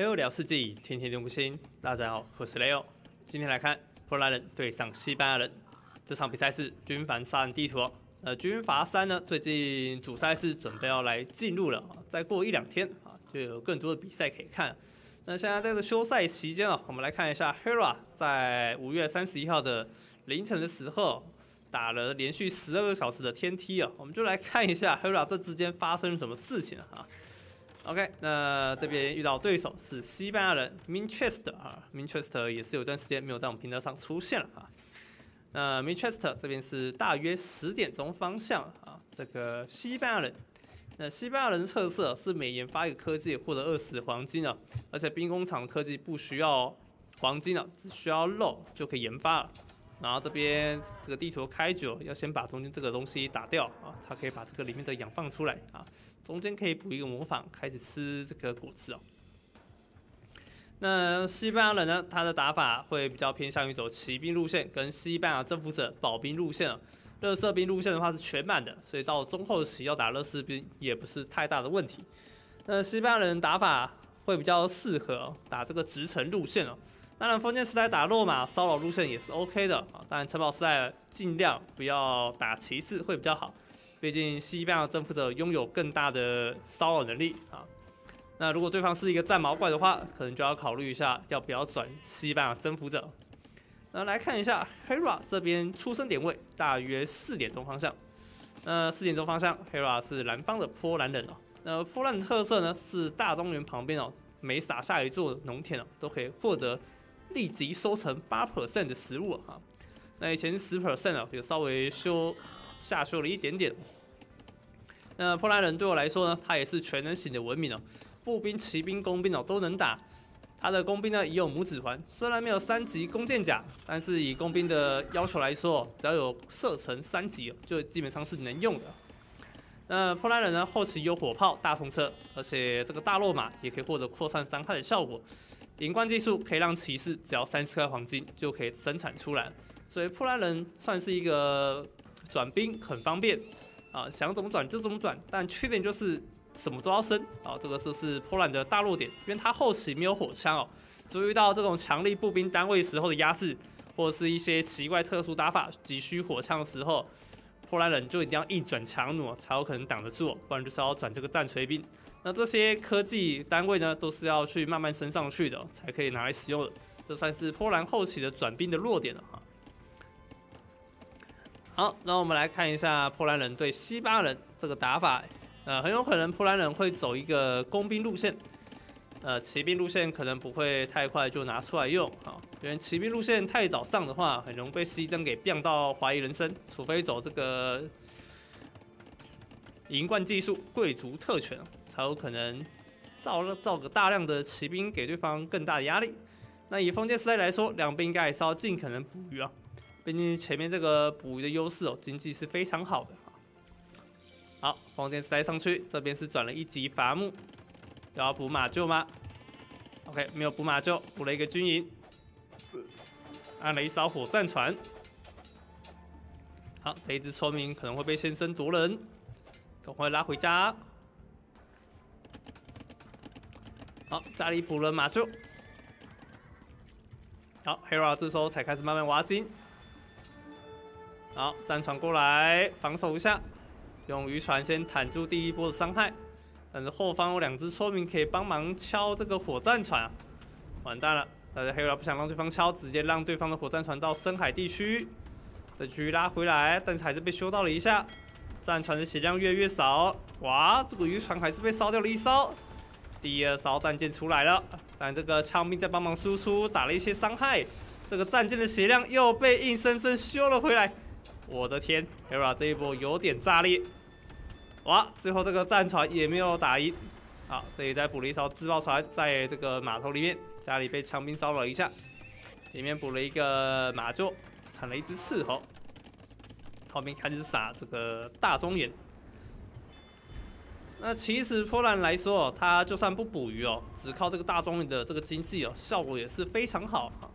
Leo 聊世纪，天天动不心。大家好，我是 Leo。今天来看波兰人对上西班牙人这场比赛是军阀杀人地图哦。呃，军阀三呢，最近主赛事准备要来进入了啊，再过一两天啊，就有更多的比赛可以看。那现在这个休赛期间啊，我们来看一下 Hera 在五月三十一号的凌晨的时候打了连续十二个小时的天梯啊，我们就来看一下 Hera 这之间发生什么事情啊。OK，那这边遇到对手是西班牙人 Minchester 啊，Minchester 也是有段时间没有在我们频道上出现了啊。那 Minchester 这边是大约十点钟方向啊，这个西班牙人，那西班牙人的特色是每研发一个科技获得二十黄金啊，而且兵工厂科技不需要黄金啊，只需要肉就可以研发了。然后这边这个地图开久，要先把中间这个东西打掉啊，它可以把这个里面的氧放出来啊。中间可以补一个模仿，开始吃这个果子哦。那西班牙人呢，他的打法会比较偏向于走骑兵路线，跟西班牙征服者保兵路线哦。热色兵路线的话是全满的，所以到中后期要打热士兵也不是太大的问题。那西班牙人打法会比较适合打这个直城路线哦。当然，封建时代打落马骚扰路线也是 OK 的啊。当然，城堡时代尽量不要打骑士会比较好，毕竟西班牙征服者拥有更大的骚扰能力啊。那如果对方是一个战矛怪的话，可能就要考虑一下要不要转西班牙征服者。那来看一下 Hera 这边出生点位大约四点钟方向。那四点钟方向，Hera 是南方的波兰人哦。那波兰的特色呢是大中原旁边哦，每撒下一座农田哦，都可以获得。立即收成八 percent 的食物哈，那以前十 percent 啊，有稍微修下修了一点点。那波兰人对我来说呢，他也是全能型的文明哦，步兵、骑兵、工兵哦都能打。他的工兵呢也有拇指环，虽然没有三级弓箭甲，但是以工兵的要求来说，只要有射程三级，就基本上是能用的。那波兰人呢后期有火炮、大通车，而且这个大落马也可以获得扩散伤害的效果。荧光技术可以让骑士只要三十块黄金就可以生产出来，所以波兰人算是一个转兵很方便啊，想怎么转就怎么转。但缺点就是什么都要升啊，这个就是波兰的大弱点，因为他后期没有火枪哦，所以遇到这种强力步兵单位时候的压制，或者是一些奇怪特殊打法急需火枪的时候，波兰人就一定要硬转强弩才有可能挡得住，不然就是要转这个战锤兵。那这些科技单位呢，都是要去慢慢升上去的，才可以拿来使用的。这算是波兰后期的转兵的弱点了哈。好，那我们来看一下波兰人对西巴人这个打法，呃，很有可能波兰人会走一个工兵路线，呃，骑兵路线可能不会太快就拿出来用啊，因为骑兵路线太早上的话，很容易被西征给变到怀疑人生，除非走这个银冠技术、贵族特权。才有可能造了造个大量的骑兵给对方更大的压力。那以封建时代来说，两边应该还是要尽可能捕鱼啊，毕竟前面这个捕鱼的优势哦，经济是非常好的好，封建时代上去，这边是转了一级伐木，要补马厩吗？OK，没有补马厩，补了一个军营，按了一艘火战船。好，这一只村民可能会被先生夺人，赶快拉回家。好，家里补了马厩。好，Hera 这时候才开始慢慢挖金。好，战船过来防守一下，用渔船先坦住第一波的伤害。但是后方有两只村民可以帮忙敲这个火战船。完蛋了，但是 Hera 不想让对方敲，直接让对方的火战船到深海地区，再继续拉回来。但是还是被修到了一下，战船的血量越来越少。哇，这个渔船还是被烧掉了一艘。第二艘战舰出来了，但这个枪兵在帮忙输出，打了一些伤害。这个战舰的血量又被硬生生修了回来。我的天，Hera 这一波有点炸裂。哇，最后这个战船也没有打赢。好，这里再补了一艘自爆船，在这个码头里面，家里被枪兵骚扰一下，里面补了一个马厩，产了一只斥候。后面开始撒这个大中眼。那其实波兰来说，它就算不捕鱼哦，只靠这个大中的这个经济哦，效果也是非常好哈。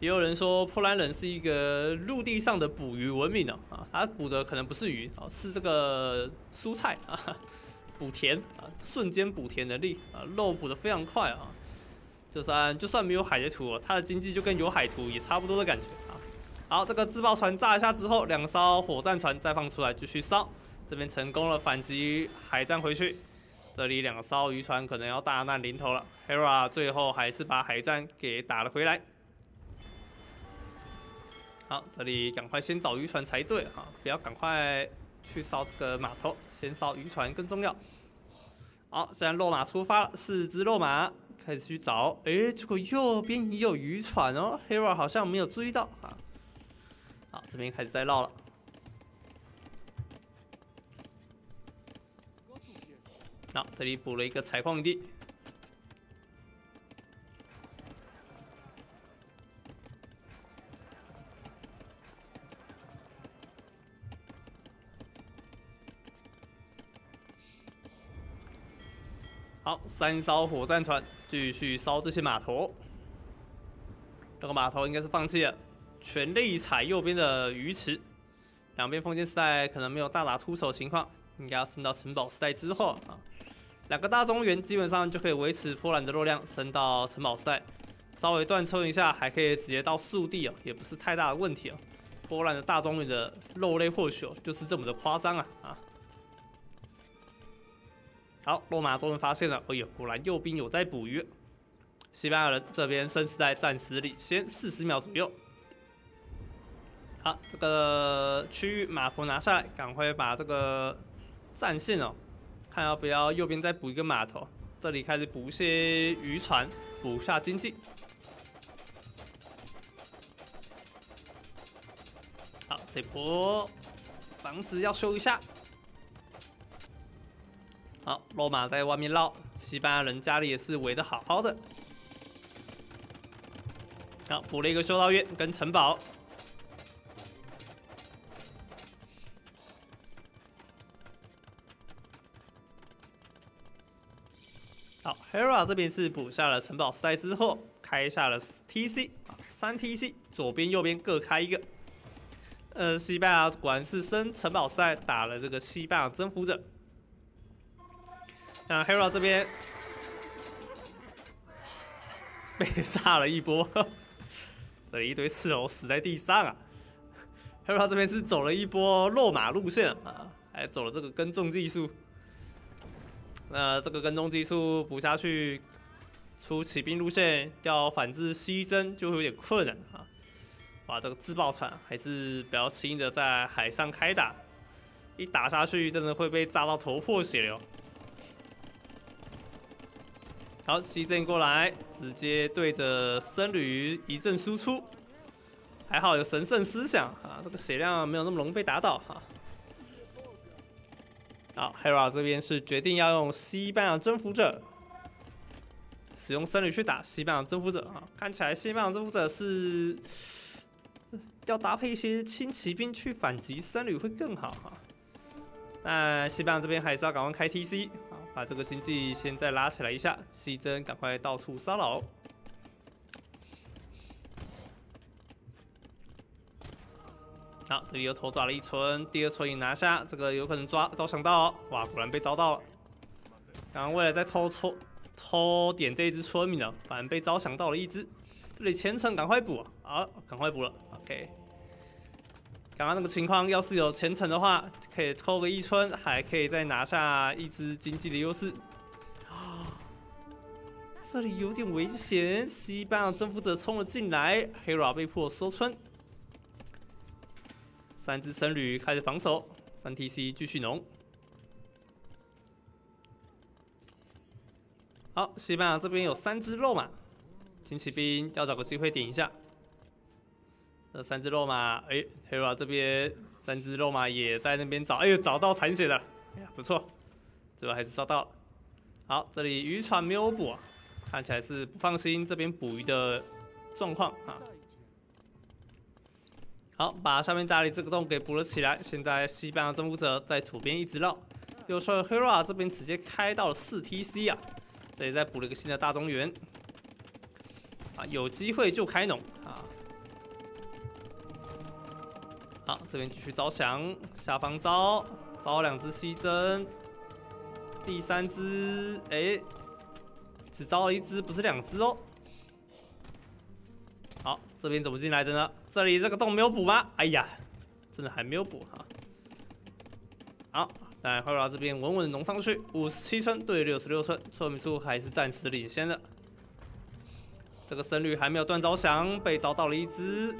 也有人说，波兰人是一个陆地上的捕鱼文明哦，啊，他捕的可能不是鱼哦，是这个蔬菜啊，补田啊，瞬间补田能力啊，肉补的非常快啊。就算就算没有海贼图，它的经济就跟有海图也差不多的感觉。好，这个自爆船炸一下之后，两艘火战船再放出来继续烧，这边成功了反击海战回去。这里两艘渔船可能要大难临头了，Hera 最后还是把海战给打了回来。好，这里赶快先找渔船才对哈，不要赶快去烧这个码头，先烧渔船更重要。好，现在落马出发了，四只落马开始去找，哎，结果右边也有渔船哦，Hera 好像没有注意到啊。好，这边开始在绕了。好，这里补了一个采矿地。好，三艘火战船继续烧这些码头。这个码头应该是放弃了，全力踩右边的鱼池。两边封建时代可能没有大打出手情况，应该要升到城堡时代之后啊。两个大中原基本上就可以维持波兰的肉量升到城堡时代，稍微断抽一下还可以直接到速地哦，也不是太大的问题哦。波兰的大中原的肉类或许就是这么的夸张啊啊！好，罗马终于发现了，哎呦，果然右兵有在捕鱼。西班牙人这边圣时代暂时领先四十秒左右。好，这个区域码头拿下来，赶快把这个战线哦。看要不要右边再补一个码头，这里开始补一些渔船，补下经济。好，这波房子要修一下。好，罗马在外面绕，西班牙人家里也是围的好好的。好，补了一个修道院跟城堡。，Hera 这边是补下了城堡时代之后，开下了 TC 啊，三 TC，左边右边各开一个。呃，西班牙果然是升城堡时代打了这个西班牙征服者。那 Hera 这边被炸了一波，这里一堆刺头死在地上啊。Hera 这边是走了一波落马路线啊，还走了这个跟踪技术。那这个跟踪技术补下去，出骑兵路线要反制西征就会有点困难啊！哇，这个自爆船还是不要轻易的在海上开打，一打下去真的会被炸到头破血流。好，西征过来，直接对着僧侣一阵输出，还好有神圣思想啊，这个血量没有那么容易被打倒哈。好，Hera 这边是决定要用西班牙征服者，使用僧侣去打西班牙征服者啊！看起来西班牙征服者是要搭配一些轻骑兵去反击僧侣会更好哈。那西班牙这边还是要赶快开 TC 啊，把这个经济先再拉起来一下，西征赶快到处骚扰。这里又偷抓了一村，第二村也拿下，这个有可能抓招想到，哦，哇，果然被招到了。刚刚为了再偷偷偷点这一只村民呢，反而被招想到了一只。这里前程赶快补啊，赶快补了。OK，刚刚那个情况，要是有前程的话，可以偷个一村，还可以再拿下一只经济的优势。啊，这里有点危险，西班牙征服者冲了进来，Hera 被迫收村。三只僧侣开始防守，三 TC 继续浓。好，西班牙这边有三只肉马，轻骑兵要找个机会顶一下。这三只肉马，哎，Hera 这边三只肉马也在那边找，哎呦，找到残血了，哎呀，不错，最后还是烧到了。好，这里渔船没有补，看起来是不放心这边捕鱼的状况啊。好，把下面家里这个洞给补了起来。现在西班牙征服者在左边一直绕，右侧 Hera 这边直接开到了四 TC 啊，这里再补了一个新的大中原啊，有机会就开农啊。好，这边继续招降，下方招招两只西征，第三只，哎，只招了一只，不是两只哦。好，这边怎么进来的呢？这里这个洞没有补吗？哎呀，真的还没有补哈。好，来回到这边稳稳的弄上去，五十七村对六十六村，村民数还是暂时领先的。这个僧侣还没有断招降，被招到了一只，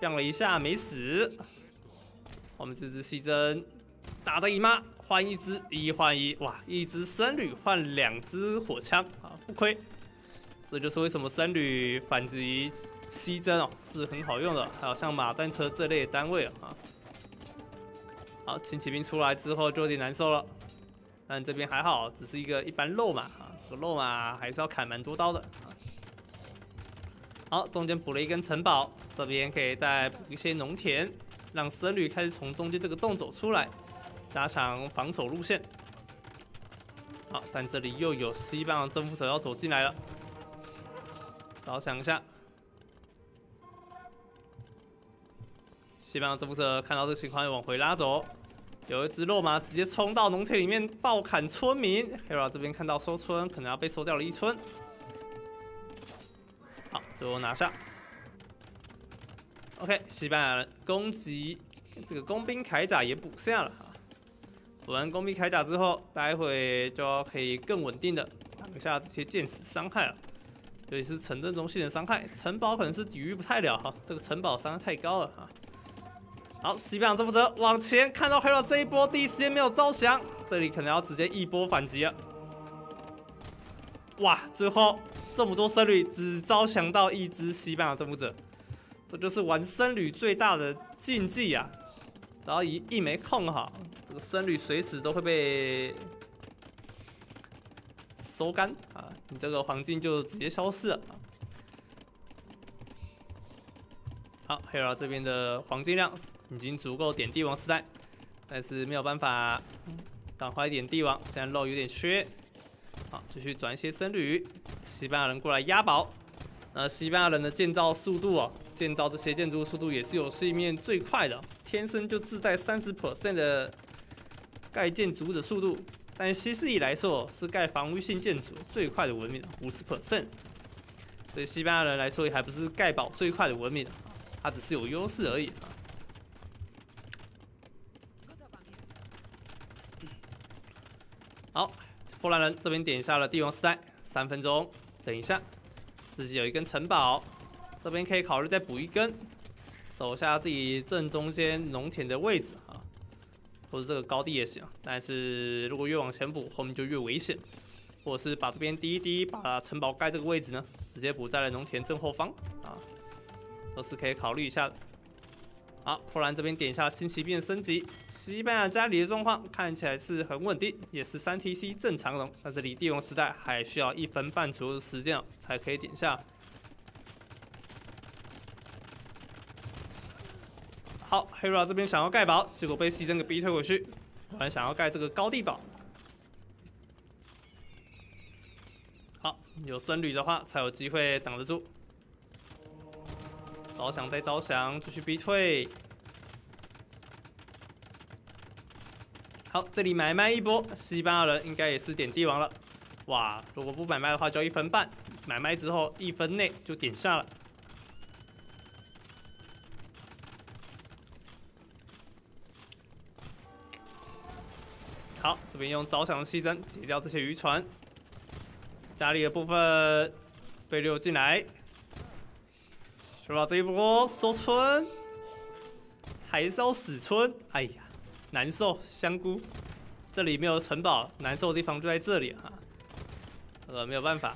亮了一下没死。我们这只西针打的姨妈？换一只一换一，哇，一只僧侣换两只火枪啊，不亏。这就是为什么僧侣反击西征哦是很好用的，还有像马战车这类单位啊。好，轻骑兵出来之后就有点难受了，但这边还好，只是一个一般肉马啊，这个肉马还是要砍蛮多刀的啊。好，中间补了一根城堡，这边可以再补一些农田，让僧侣开始从中间这个洞走出来，加强防守路线。好，但这里又有西班牙征服者要走进来了，然后想一下，西班牙征服者看到这情况往回拉走，有一只肉马直接冲到农田里面暴砍村民，Hero 这边看到收村，可能要被收掉了一村。好，最后拿下。OK，西班牙人攻击这个工兵铠甲也补下了。补完工兵铠甲之后，待会就可以更稳定的挡下这些剑矢伤害了，这里是城镇中心的伤害。城堡可能是抵御不太了哈，这个城堡伤害太高了哈。好，西班牙征服者往前，看到 Hero 这一波第一时间没有招降，这里可能要直接一波反击了。哇，最后。这么多僧侣只招降到一只西班牙征服者，这就是玩僧侣最大的禁忌啊！然后一一没控好，这个僧侣随时都会被收干啊！你这个黄金就直接消失了。好，黑尔这边的黄金量已经足够点帝王时代，但是没有办法赶快点帝王，现在肉有点缺。好，继续转一些僧侣。西班牙人过来押宝，那西班牙人的建造速度哦，建造这些建筑速度也是有世面最快的，天生就自带三十 percent 的盖建筑的速度。但西式以来说，是盖防御性建筑最快的文明，五十 percent。对西班牙人来说，也还不是盖宝最快的文明，它只是有优势而已。好，波兰人这边点下了帝王时代，三分钟。等一下，自己有一根城堡，这边可以考虑再补一根，守下自己正中间农田的位置，或者这个高地也行。但是如果越往前补，后面就越危险。或者是把这边第一第一把城堡盖这个位置呢，直接补在了农田正后方啊，都是可以考虑一下的。好，波兰这边点一下轻骑兵升级。西班牙家里的状况看起来是很稳定，也是三 TC 正常龙。但是离帝王时代还需要一分半左右的时间哦，才可以点下。好，Hero 这边想要盖堡，结果被西征给逼退回去。本来想要盖这个高地堡。好，有僧侣的话才有机会挡得住。招降再招降，继续逼退。好，这里买卖一波，西班牙人应该也是点帝王了。哇，如果不买卖的话，就一分半；买卖之后，一分内就点下了。这边用招降牺牲解掉这些渔船。家里的部分被溜进来。是吧？这一波收村，还是要死村？哎呀，难受！香菇，这里没有城堡，难受的地方就在这里哈。呃，没有办法。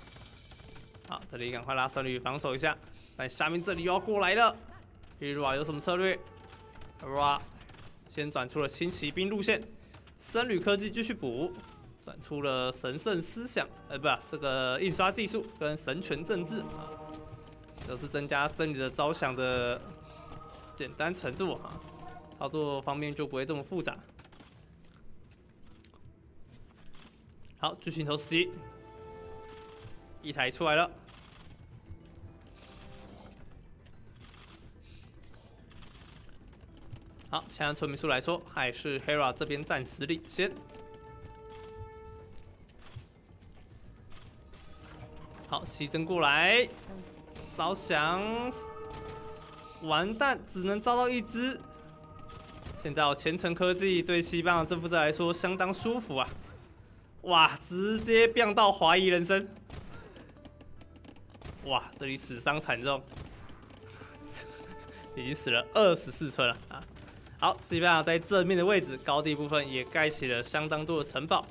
好，这里赶快拉僧侣防守一下。但下面这里又要过来了。比如啊，有什么策略？是吧？先转出了轻骑兵路线，僧侣科技继续补，转出了神圣思想，呃，不，这个印刷技术跟神权政治啊。都是增加僧侣的招降的简单程度啊，操作方面就不会这么复杂。好，巨型投石机一台出来了。好，先按村民数来说，还是 Hera 这边暂时领先。好，西征过来，烧想，完蛋，只能招到一只。现在前程科技对西方的征服者来说相当舒服啊！哇，直接变到怀疑人生。哇，这里死伤惨重，已经死了二十四村了啊！好，西班牙在正面的位置高地部分也盖起了相当多的城堡。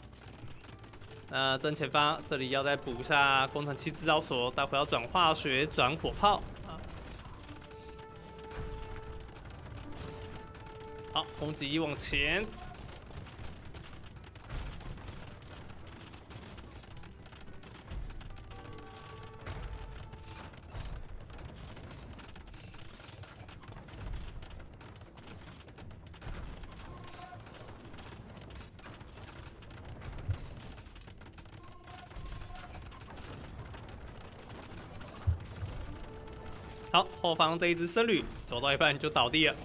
那正前方这里要再补一下工程器制造所，待会要转化学转火炮啊！好，攻击往前。好，后方这一只僧侣走到一半就倒地了。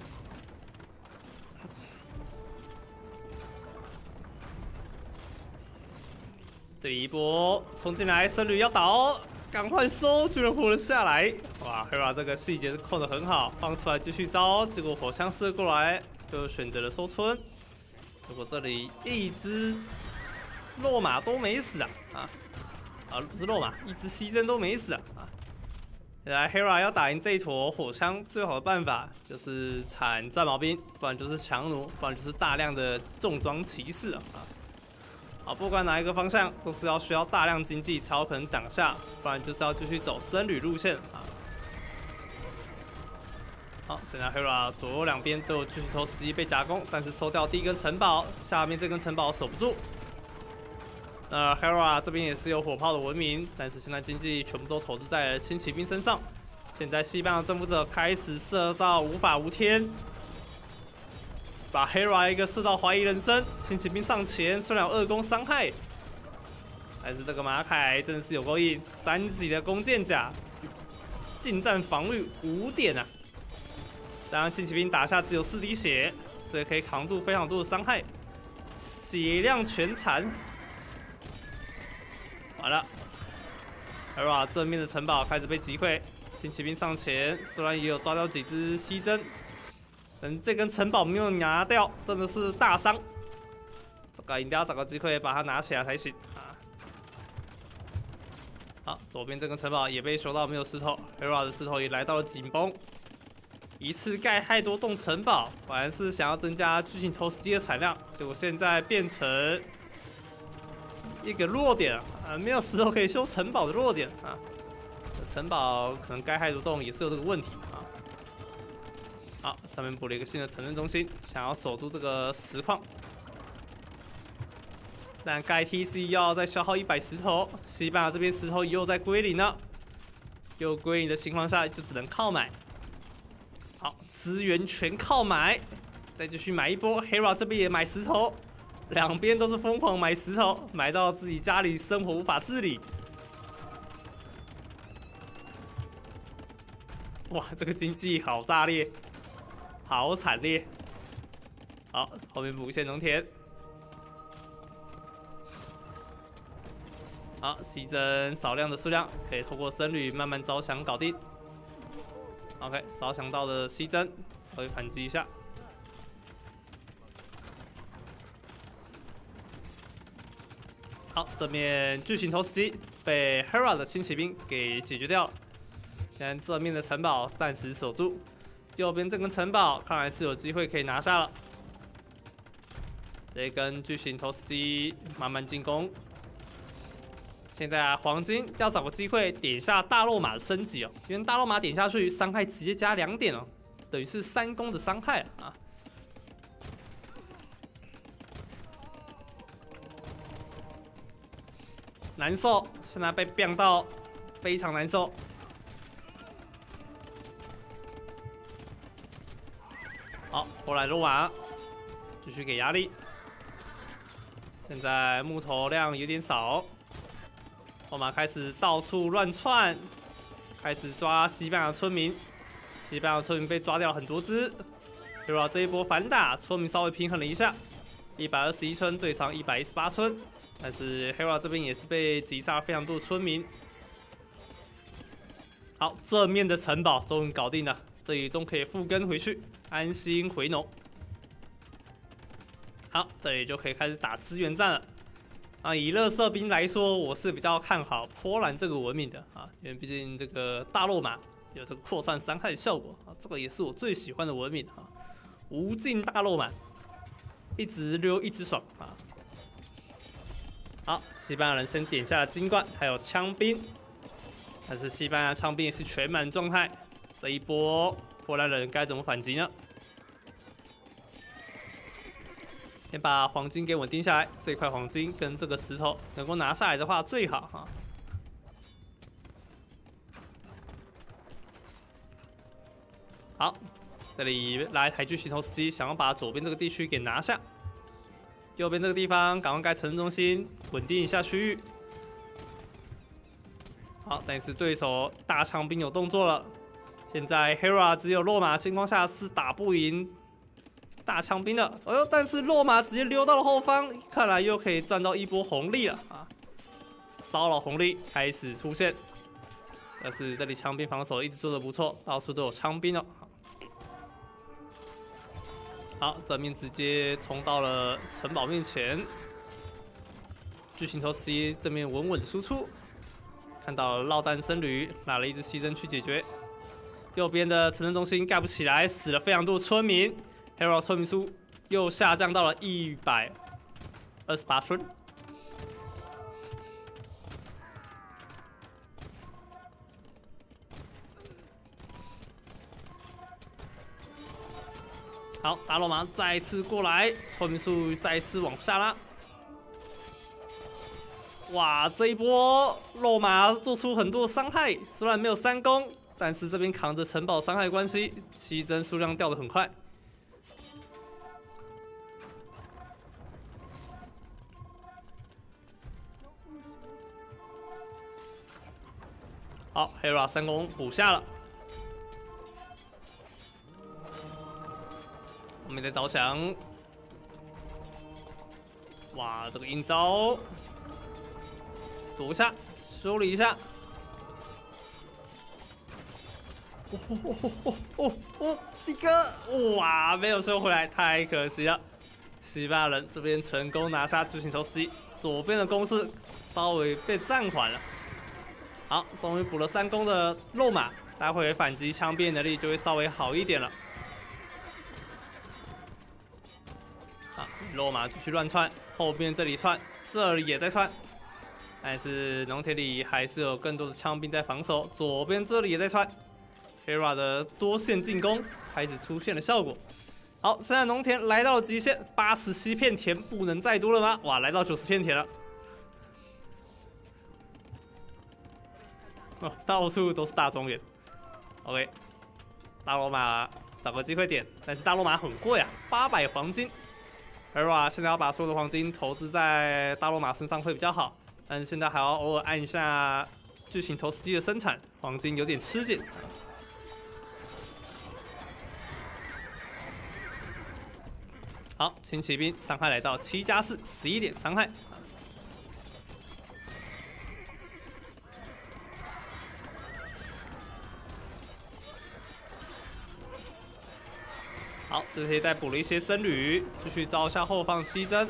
这一波冲进来，僧侣要倒，赶快收，居然活了下来！哇，黑娃这个细节是控的很好，放出来继续招，结果火枪射过来，就选择了收村。结果这里一只落马都没死啊！啊啊，不是落马，一只牺牲都没死啊！来，Hera 要打赢这一坨火枪，最好的办法就是产战矛兵，不然就是强弩，不然就是大量的重装骑士啊！好，不管哪一个方向，都是要需要大量经济才有可能挡下，不然就是要继续走僧侣路线啊！好，现在 Hera 左右两边都有巨石头十一被夹攻，但是收掉第一根城堡，下面这根城堡守不住。那 Hera 这边也是有火炮的文明，但是现在经济全部都投资在了轻骑兵身上。现在西班牙征服者开始射到无法无天，把 Hera 一个射到怀疑人生。轻骑兵上前，虽然有二攻伤害，但是这个马凯真的是有够硬，三级的弓箭甲，近战防御五点啊！加上轻骑兵打下只有四滴血，所以可以扛住非常多的伤害，血量全残。了，era 正面的城堡开始被击溃，轻骑兵上前，虽然也有抓掉几只牺牲，但这根城堡没有拿掉，真的是大伤。这个一定要找个机会把它拿起来才行啊！好，左边这根城堡也被修到没有石头，era 的石头也来到了紧绷，一次盖太多栋城堡，本来是想要增加巨型投石机的产量，结果现在变成。一个弱点啊，没有石头可以修城堡的弱点啊，城堡可能盖太多洞也是有这个问题啊。好，上面补了一个新的城镇中心，想要守住这个石矿，但该 TC 要再消耗一百石头，西班牙这边石头又在归零了，又归零的情况下就只能靠买。好，资源全靠买，再继续买一波，Hera 这边也买石头。两边都是疯狂买石头，买到自己家里生活无法自理。哇，这个经济好炸裂，好惨烈。好，后面补一些农田。好，牺牲少量的数量，可以透过僧侣慢慢招降搞定。OK，招降到的牺牲，稍微反击一下。好，这面巨型投石机被 Hera 的轻骑兵给解决掉了。现在这面的城堡暂时守住，右边这根城堡看来是有机会可以拿下了。这根巨型投石机慢慢进攻。现在啊，黄金要找个机会点下大肉马的升级哦，因为大肉马点下去伤害直接加两点哦，等于是三攻的伤害啊。难受，现在被变到非常难受。好，波兰罗马继续给压力。现在木头量有点少，我们开始到处乱窜，开始抓西班牙村民。西班牙村民被抓掉很多只，对吧？这一波反打，村民稍微平衡了一下，一百二十一村对上一百一十八村。但是 Hera 这边也是被击杀非常多的村民，好，正面的城堡终于搞定了，这里终可以复耕回去，安心回农。好，这里就可以开始打资源战了。啊，以乐色兵来说，我是比较看好波兰这个文明的啊，因为毕竟这个大肉马有这个扩散伤害效果啊，这个也是我最喜欢的文明啊。无尽大肉马，一直溜一直爽啊。好，西班牙人先点下了金冠，还有枪兵。但是西班牙枪兵也是全满状态，这一波波兰人该怎么反击呢？先把黄金给稳定下来，这块黄金跟这个石头能够拿下来的话最好哈。好，这里来台巨石头司机想要把左边这个地区给拿下，右边这个地方赶快盖城中心，稳定一下区域。好，但是对手大枪兵有动作了。现在 Hera 只有落马情况下是打不赢大枪兵的。哎呦，但是落马直接溜到了后方，看来又可以赚到一波红利了啊！骚扰红利开始出现，但是这里枪兵防守一直做的不错，到处都有枪兵了。好，正面直接冲到了城堡面前，巨型头 C 正面稳稳输出。看到落弹僧侣拿了一只牺牲去解决，右边的城镇中心盖不起来，死了非常多村民，Hero 村民数又下降到了一百二十八村。好，大罗马再次过来，村民数再次往下拉。哇，这一波肉马做出很多伤害，虽然没有三攻，但是这边扛着城堡伤害关系，牺牲数量掉的很快。好，Hera 三攻补下了，我们在着想。哇，这个阴招。躲一下，修理一下。哦哦哦哦哦哦，这个哇，没有收回来，太可惜了。西班牙人这边成功拿下巨型头 C，左边的攻势稍微被暂缓了。好，终于补了三攻的肉马，待会反击枪兵能力就会稍微好一点了。罗，马继续乱窜，后边这里窜，这里也在窜。但是农田里还是有更多的枪兵在防守，左边这里也在穿，Hera 的多线进攻开始出现了效果。好，现在农田来到了极限，八十七片田不能再多了吗？哇，来到九十片田了，哦，到处都是大庄园。OK，大罗马找个机会点，但是大罗马很贵啊，八百黄金。Hera 现在要把所有的黄金投资在大罗马身上会比较好。但是现在还要偶尔按一下巨型投石机的生产，黄金有点吃紧。好，轻骑兵伤害来到七加四，十一点伤害。好，这些再补了一些僧侣，继续招一下后方西征。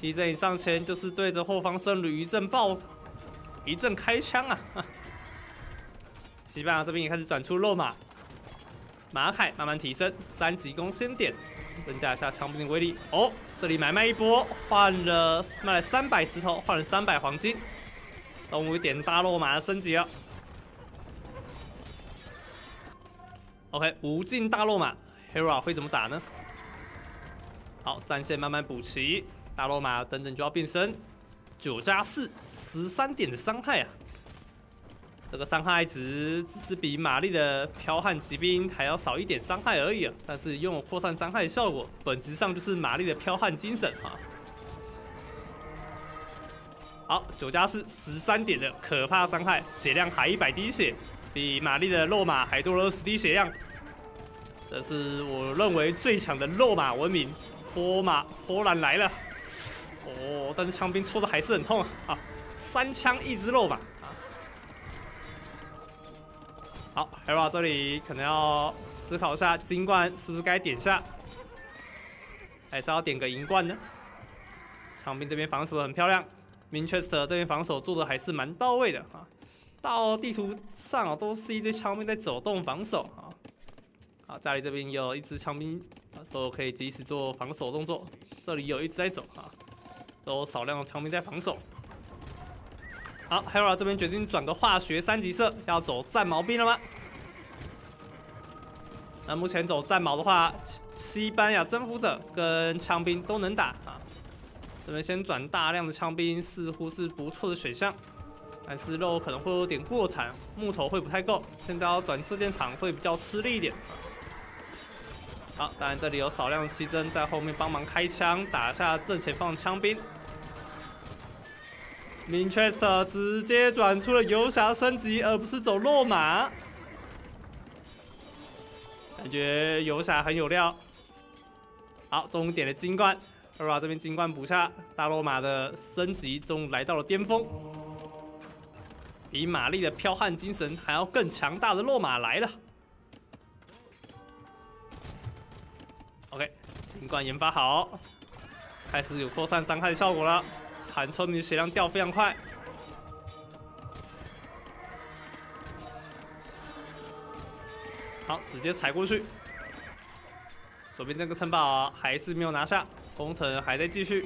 提阵一上前就是对着后方僧侣一阵爆，一阵开枪啊！西班牙这边也开始转出肉马，马凯慢慢提升三级攻先点，增加一下枪兵的威力。哦，这里买卖一波，换了卖了三百石头，换了三百黄金，终于点大肉马的升级了。OK，无尽大肉马，Hera 会怎么打呢？好，战线慢慢补齐。大罗马等等就要变身，九加四，十三点的伤害啊！这个伤害值只是比玛丽的剽悍骑兵还要少一点伤害而已啊！但是拥有扩散伤害效果，本质上就是玛丽的剽悍精神啊！好，九加四，十三点的可怕伤害，血量还一百滴血，比玛丽的落马还多了二十滴血量。这是我认为最强的肉马文明，波马波兰来了！哦，但是枪兵戳的还是很痛啊！啊，三枪一只肉吧！啊，好，Hera 这里可能要思考一下金冠是不是该点下，还是要点个银冠呢？枪兵这边防守的很漂亮，Minchester 这边防守做的还是蛮到位的啊。到地图上啊，都是一堆枪兵在走动防守啊。好，家里这边有一支枪兵啊，都可以及时做防守动作。这里有一直在走啊，都少量的枪兵在防守。好，Hera 这边决定转个化学三级色，要走战矛兵了吗？那目前走战矛的话，西班牙征服者跟枪兵都能打啊。这边先转大量的枪兵，似乎是不错的选项，但是肉可能会有点过残，木头会不太够。现在要转射箭场会比较吃力一点。好，当然这里有少量西征在后面帮忙开枪，打下正前方的枪兵。Minchester 直接转出了游侠升级，而不是走落马，感觉游侠很有料。好，终于点了金冠，二把这边金冠补下，大落马的升级终于来到了巅峰，比玛丽的剽悍精神还要更强大的落马来了。金冠研发好，开始有扩散伤害的效果了。喊村民血量掉非常快，好，直接踩过去。左边这个城堡还是没有拿下，工程还在继续。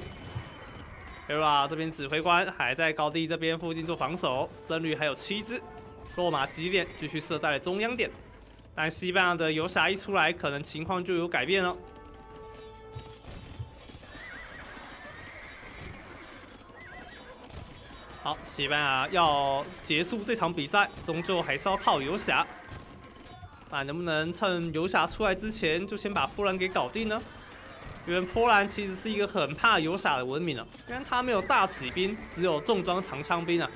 Era 这边指挥官还在高地这边附近做防守，胜率还有七只。落马基点继续设在了中央点，但西班牙的游侠一出来，可能情况就有改变了。好，西班牙要结束这场比赛，终究还是要靠游侠。那能不能趁游侠出来之前，就先把波兰给搞定呢？因为波兰其实是一个很怕游侠的文明了，因为他没有大骑兵，只有重装长枪兵啊。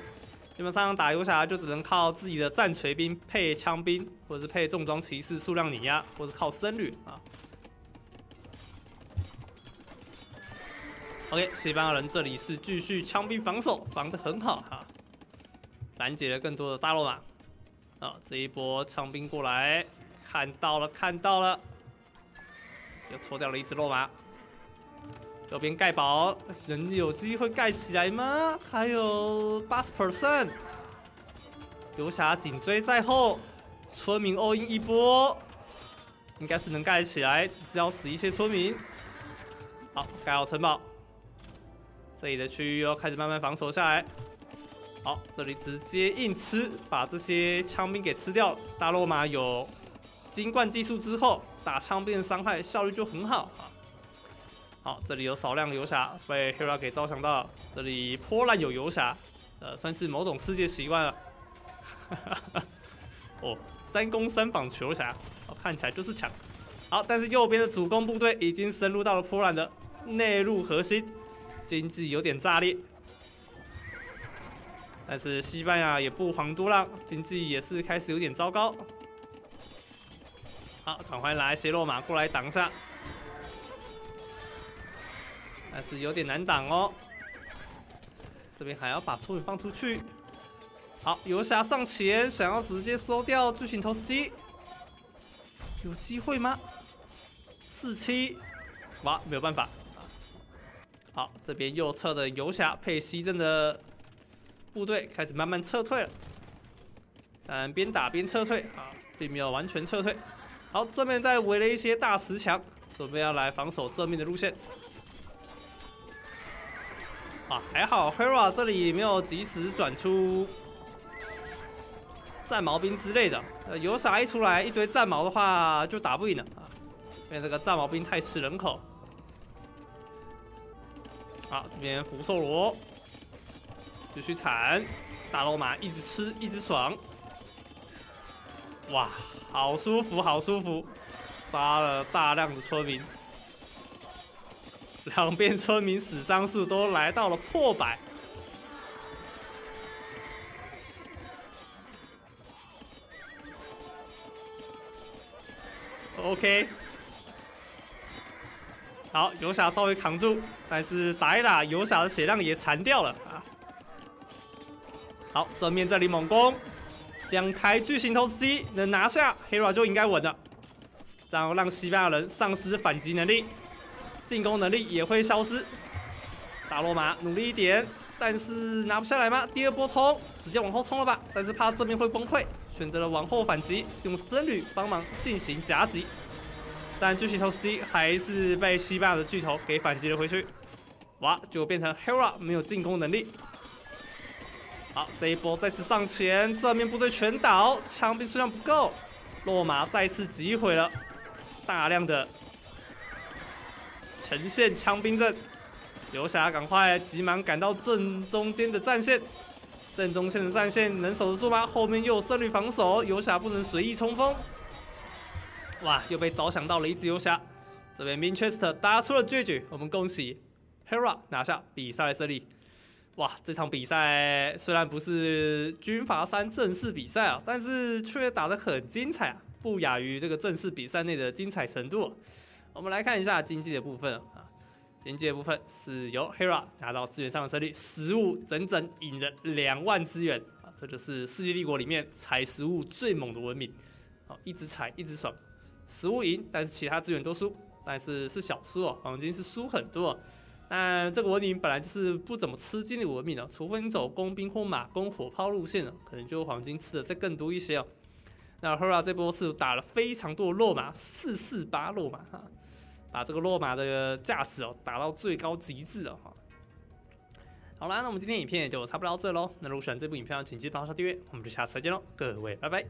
基本上打游侠就只能靠自己的战锤兵配枪兵，或者是配重装骑士数量碾压，或者靠僧侣啊。OK，西班牙人这里是继续枪兵防守，防得很好哈，拦截了更多的大罗马。啊，这一波枪兵过来，看到了，看到了，又戳掉了一只罗马。右边盖堡，人有机会盖起来吗？还有八十 percent，游侠紧追在后，村民 all in 一波，应该是能盖起来，只是要死一些村民。好，盖好城堡。这里的区域又开始慢慢防守下来。好，这里直接硬吃，把这些枪兵给吃掉。大罗马有金冠技术之后，打枪兵的伤害效率就很好啊。好，这里有少量游侠被 Hera 给招降到。这里波兰有游侠，呃，算是某种世界习惯了。哈哈哦，三攻三防球侠，看起来就是强。好，但是右边的主攻部队已经深入到了波兰的内陆核心。经济有点炸裂，但是西班牙也不遑多让，经济也是开始有点糟糕。好，赶快来斜落马过来挡一下，但是有点难挡哦。这边还要把村民放出去。好，游侠上前想要直接收掉巨型投石机，有机会吗？四七，哇，没有办法。好，这边右侧的游侠配西镇的部队开始慢慢撤退了，嗯边打边撤退啊，并没有完全撤退。好，正面再围了一些大石墙，准备要来防守正面的路线。啊，还好 Hera 这里没有及时转出战矛兵之类的，呃，游侠一出来一堆战矛的话就打不赢了啊，因为这个战矛兵太吃人口。好，这边福寿螺继续铲，大罗马一直吃，一直爽。哇，好舒服，好舒服，杀了大量的村民，两边村民死伤数都来到了破百。OK。好，游侠稍微扛住，但是打一打，游侠的血量也残掉了啊。好，正面这里猛攻，两台巨型投石机能拿下 Hera 就应该稳了，这样让西班牙人丧失反击能力，进攻能力也会消失。大罗马努力一点，但是拿不下来吗？第二波冲，直接往后冲了吧？但是怕这边会崩溃，选择了往后反击，用僧侣帮忙进行夹击。但巨型投石机还是被西班牙的巨头给反击了回去。哇，就变成 Hera 没有进攻能力。好，这一波再次上前，正面部队全倒，枪兵数量不够，落马再次击毁了大量的呈现枪兵阵。游侠赶快急忙赶到正中间的战线，正中线的战线能守得住吗？后面又有胜率防守，游侠不能随意冲锋。哇，又被着想到了一只游侠。这边 Minchester 打出了绝局，我们恭喜 Hera 拿下比赛的胜利。哇，这场比赛虽然不是军阀三正式比赛啊，但是却打得很精彩啊，不亚于这个正式比赛内的精彩程度。我们来看一下经济的部分啊，经济的部分是由 Hera 拿到资源上的胜利，食物整整引了两万资源啊，这就是世界帝国里面采食物最猛的文明，好，一直采一直爽，食物赢，但是其他资源都输，但是是小输哦，黄金是输很多。但这个文明本来就是不怎么吃金的文明啊，除非你走工兵或马弓火炮路线啊，可能就黄金吃的再更多一些哦。那 Hera 这波是打了非常多的落马，四四八落马哈，把这个落马的价值哦打到最高极致哦哈。好啦，那我们今天影片也就差不多到这喽。那如果喜欢这部影片，请记得帮我订阅，我们就下次再见喽，各位拜拜。